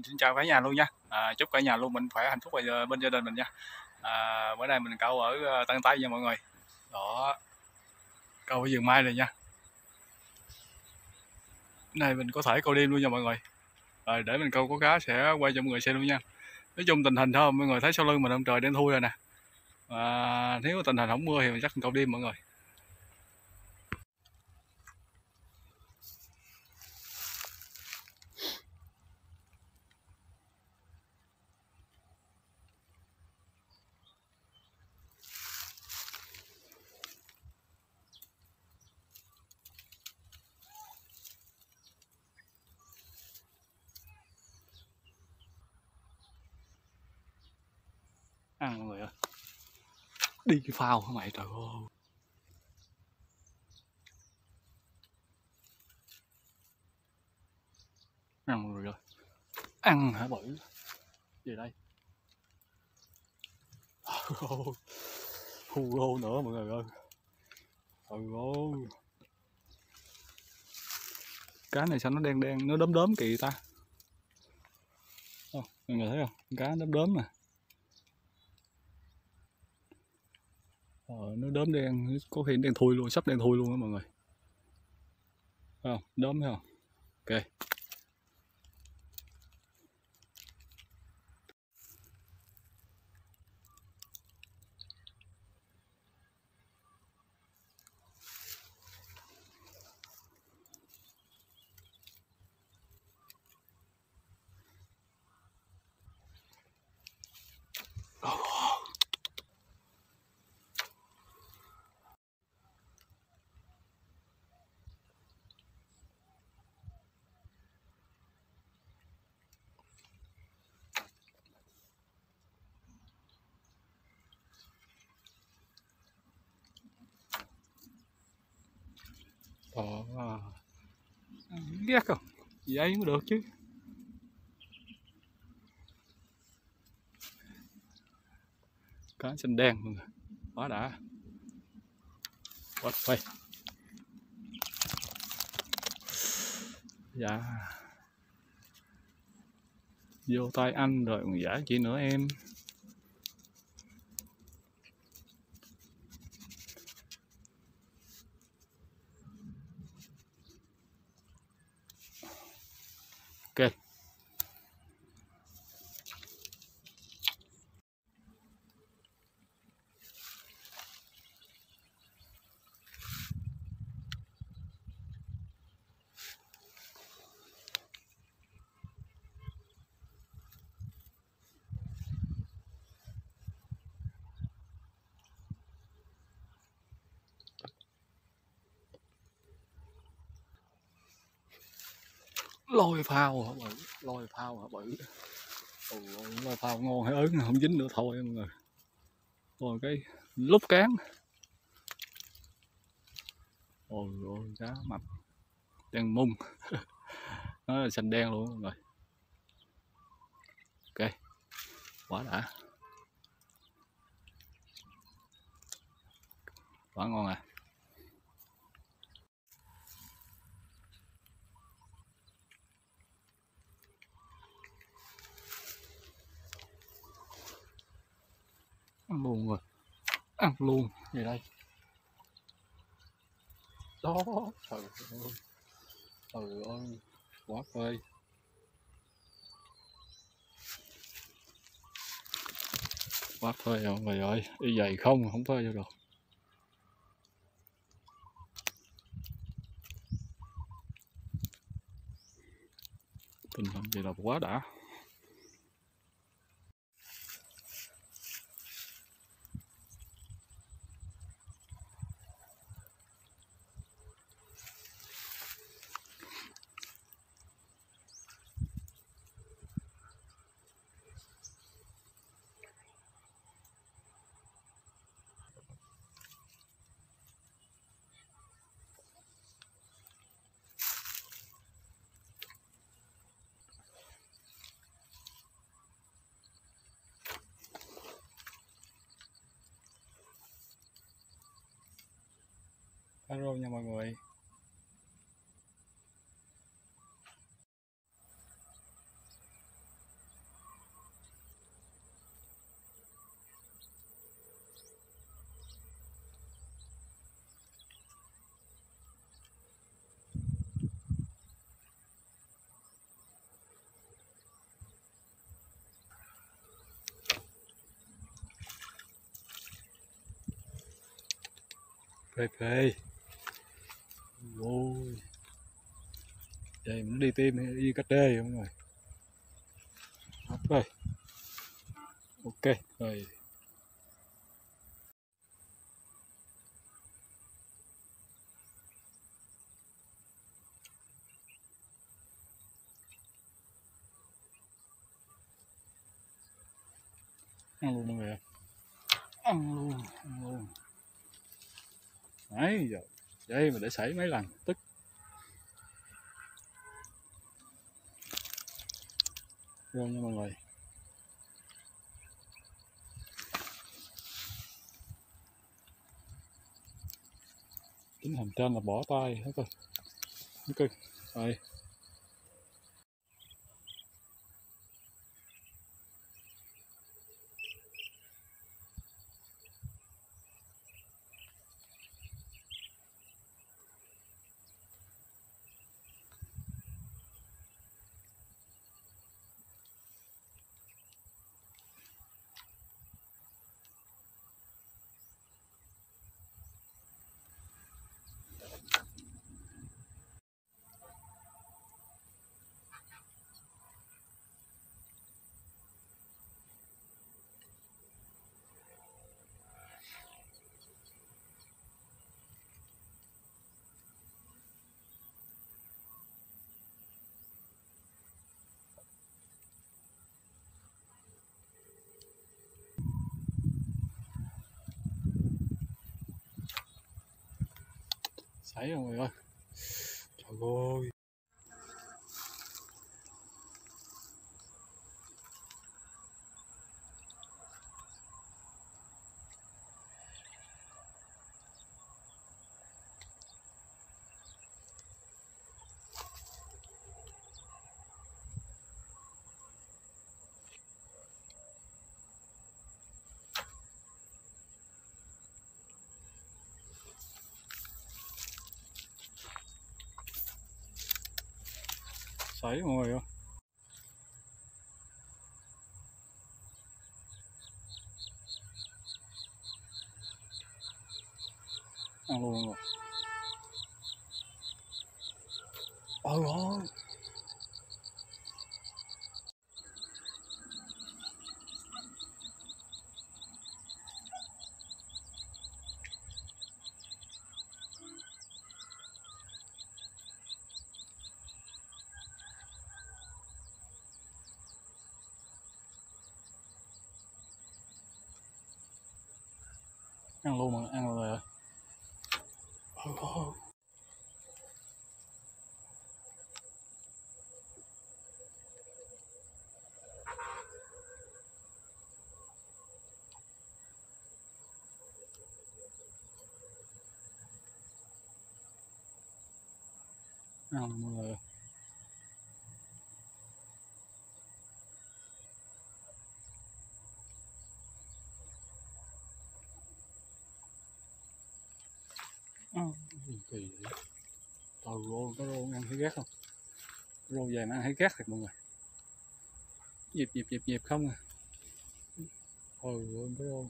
mình xin chào cả nhà luôn nha. À, chúc cả nhà luôn mình khỏe hạnh phúc và ờ, bên gia đình mình nha. À, bữa nay mình câu ở ờ, Tân Tây nha mọi người. Đó. Câu ở vườn mai này nha. Này mình có thể câu đêm luôn nha mọi người. Rồi để mình câu có cá sẽ quay cho mọi người xem luôn nha. Nói chung tình hình thôi mọi người thấy sau lưng mình ông trời đen thui rồi nè. À, nếu tình hình không mưa thì mình chắc câu đêm mọi người. Ăn mọi người ơi. Đi cái phao hả mày? Trời ơi. Ăn mọi người ơi. Ăn hả bự? Về đây. Hu rô nữa mọi người ơi. Trời ơi. Cá này sao nó đen đen? Nó đốm đốm kỳ ta. Oh, mọi người thấy không? Cá đốm đốm nè ờ, nó đốm đen có khi đen thui luôn sắp đen thui luôn á mọi người. Không? Đốm thấy không? Ok. Đó ghét không? Vậy mới được chứ. Cá xanh đen mọi người. Quá đã. Quá phê dạ. Vô tay anh rồi còn giả chỉ nữa em. Lôi phao hả bự lôi phao hả bự Ôi, lôi phao ngon hay ớn à? không dính nữa thôi mọi người rồi cái lúc cán. Ôi ôi cá mập đen mung. Nó là xanh đen luôn mọi người. Ok. Quá đã. Quá ngon à? Ăn luôn rồi. Ăn luôn. Về đây? Đó, trời ơi. Trời ơi, quá phê. Quá phê rồi mọi người ơi? Đi giày không không phê vô được. Tình hình vậy là quá đã. nha mọi người Bye bye ôi đây, mình đi tìm đi cắt đê không rồi đây. Ok, rồi. Ăn luôn mọi người ăn luôn ăn luôn. Đấy giờ đây, mà để xảy mấy lần, tức. Rồi nha mọi người. Tính hầm trên là bỏ tay hết rồi. Ok rồi xảy rồi mọi người ơi trời ơi xảy mọi người ơi ăn luôn rồi ôi ôi ăn luôn mà ăn rồi ôi ăn luôn mọi người ơi. Ừ, gì kỳ vậy Ôi rô, cái rô ăn thấy ghét không? Cái rô về mà ăn thấy ghét thiệt mọi người. Nhịp nhịp nhịp nhịp không à? Ôi rô, cái rô.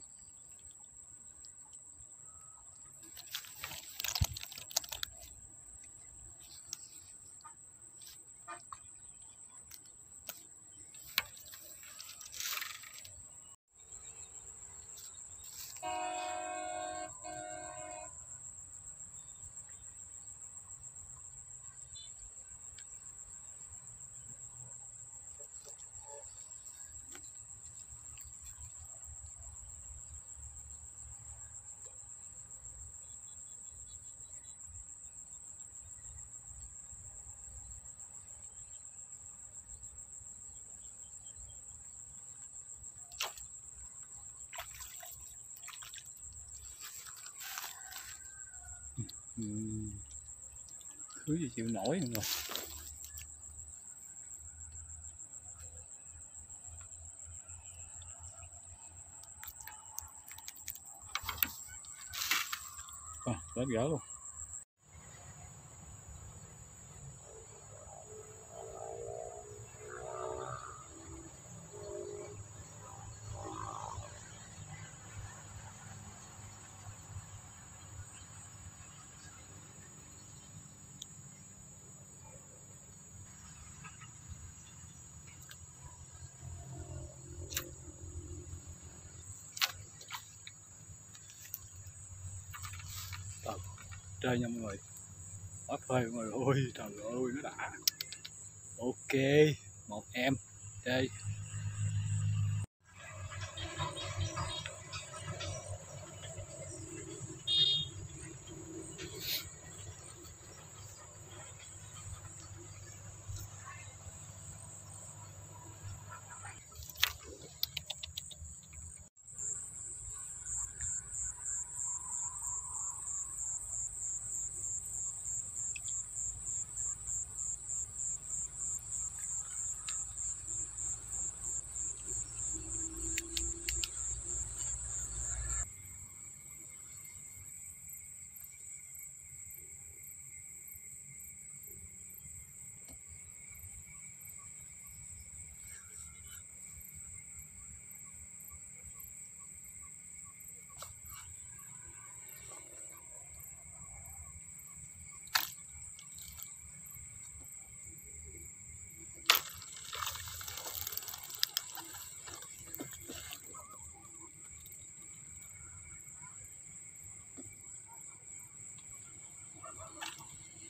Thứ gì chịu nổi mọi rồi à, đến gỡ luôn. Chơi nha mọi người. Quá phê mọi người ôi trời ơi, nó đã. Ok, một em. Chơi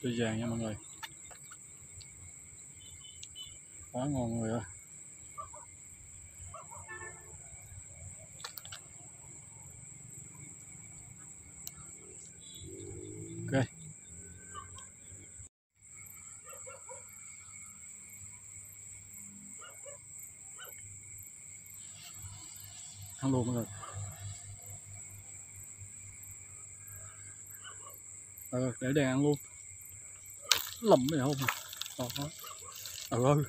Tươi vàng nha mọi người. Quá ngon người ơi. Ok. Ăn luôn mọi người. Ờ, để đèn ăn luôn lầm này không? À đó ừ ơi.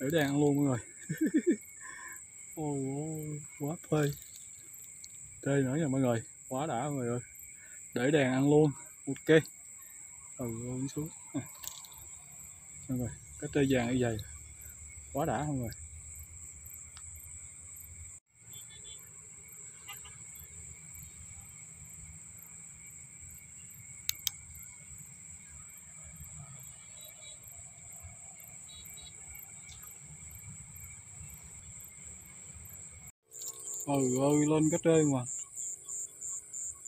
Để đang ăn luôn mọi người. Ôi quá phê. Tê nữa nha mọi người. Quá đã mọi người ơi. Để đèn ăn luôn. Ok. Ừ xuống. À. mọi người, cái tê vàng như vậy. Quá đã mọi người. Trời ơi, lên cái trê mà.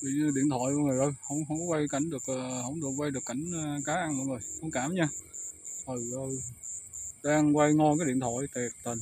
Bị điện thoại mọi người ơi, không không có quay cảnh được ờ, không được quay được cảnh ờ, cá ăn mọi người. Thông cảm nha. Trời ơi. Đang quay ngon cái điện thoại tuyệt tình.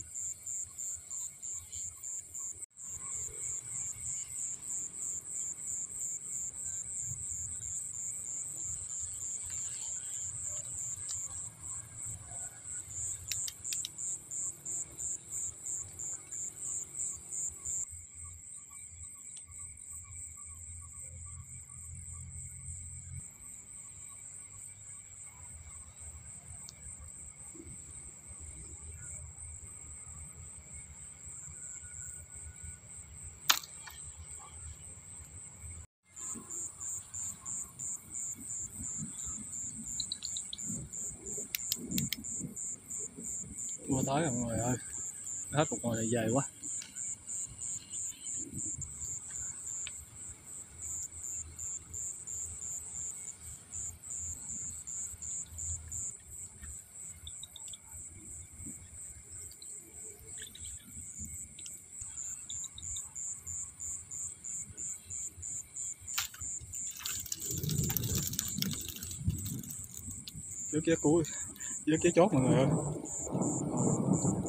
Mưa tới rồi, mọi người ơi. Hết một ngồi này dài quá. Dưới kia cuối, dưới kia chốt, mọi người ơi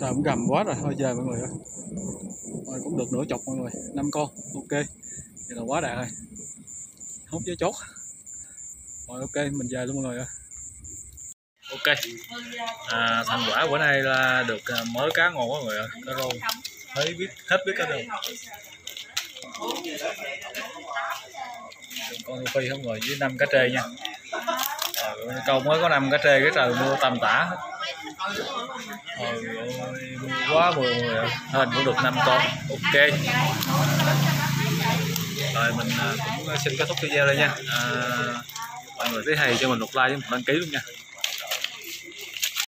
trời cũng gầm quá rồi thôi về mọi người ơi. Rồi cũng được nửa chục mọi người năm con ok. Vậy là quá đạt rồi. Hút với chốt. Rồi ok mình về luôn mọi người ơi. Ok. À, thành quả bữa nay là được à, mớ cá ngon quá mọi người ơi. Cá rô. Thấy biết hết biết cá rô. Con phi không ngồi với năm cá trê nha. À, câu mới có năm cá trê cái trời mưa tầm tã hết quá mưa rồi hình cũng được 5 con. Ok. Rồi mình à, cũng à, xin kết thúc video đây nha. À, Mọi người thấy hay cho mình một like với một đăng ký luôn nha.